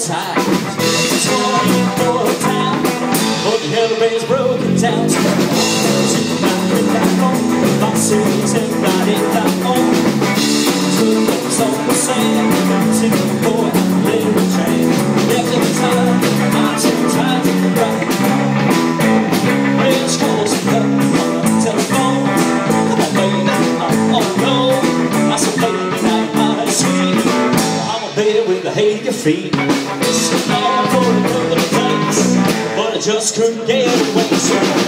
tight. It's falling for a time, but the elevator's broken down. Tonight, back on, my city's everybody back on. Two things on the sand. I'm with the hay your feet. Sitting on for another place, but I just couldn't get away.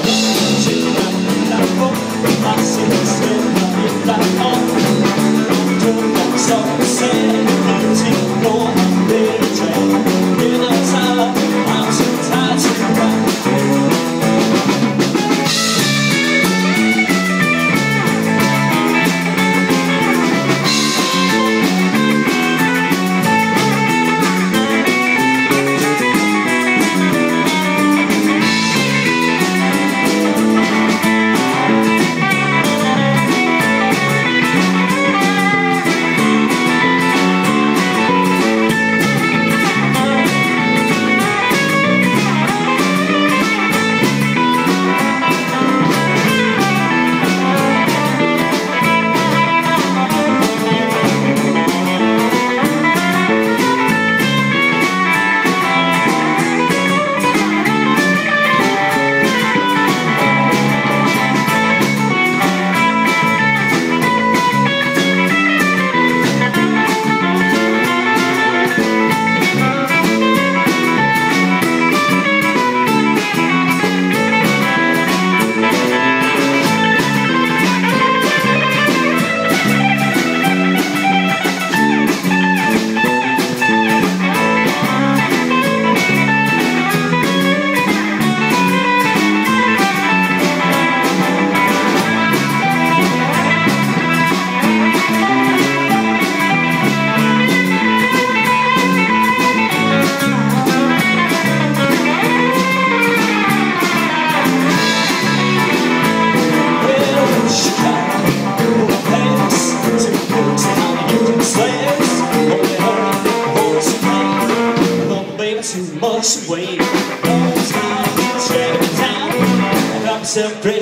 Union Only baby too much. Always got myself ready